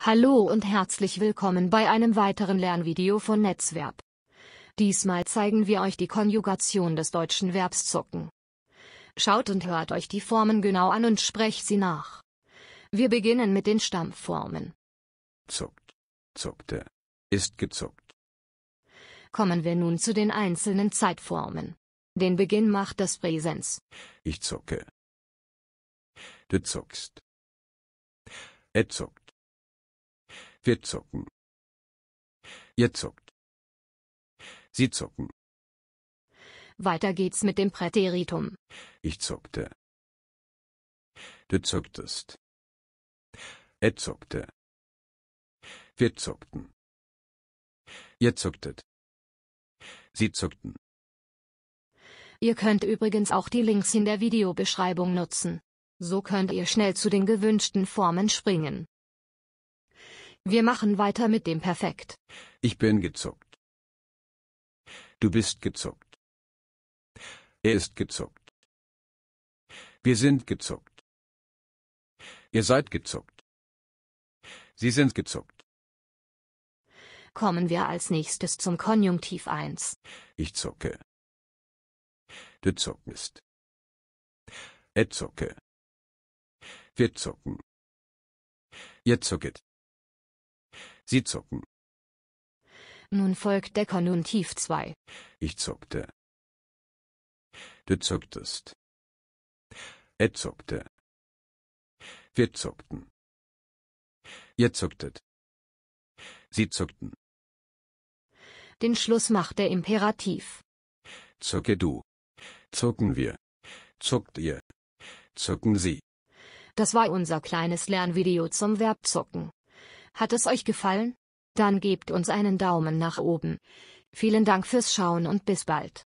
Hallo und herzlich willkommen bei einem weiteren Lernvideo von Netzverb. Diesmal zeigen wir euch die Konjugation des deutschen Verbs zucken. Schaut und hört euch die Formen genau an und sprecht sie nach. Wir beginnen mit den Stammformen. Zuckt, zuckte, ist gezuckt. Kommen wir nun zu den einzelnen Zeitformen. Den Beginn macht das Präsens. Ich zucke. Du zuckst. Er zuckt. Wir zucken. Ihr zuckt. Sie zucken. Weiter geht's mit dem Präteritum. Ich zuckte. Du zucktest. Er zuckte. Wir zuckten. Ihr zucktet. Sie zuckten. Ihr könnt übrigens auch die Links in der Videobeschreibung nutzen. So könnt ihr schnell zu den gewünschten Formen springen. Wir machen weiter mit dem Perfekt. Ich bin gezuckt. Du bist gezuckt. Er ist gezuckt. Wir sind gezuckt. Ihr seid gezuckt. Sie sind gezuckt. Kommen wir als nächstes zum Konjunktiv 1. Ich zucke. Du zuckst. Er zucke. Wir zucken. Ihr zucket. Sie zucken. Nun folgt der Konjunktiv 2. Ich zuckte. Du zucktest. Er zuckte. Wir zuckten. Ihr zucktet. Sie zuckten. Den Schluss macht der Imperativ. Zucke du. Zucken wir. Zuckt ihr. Zucken sie. Das war unser kleines Lernvideo zum Verb zucken. Hat es euch gefallen? Dann gebt uns einen Daumen nach oben. Vielen Dank fürs Schauen und bis bald.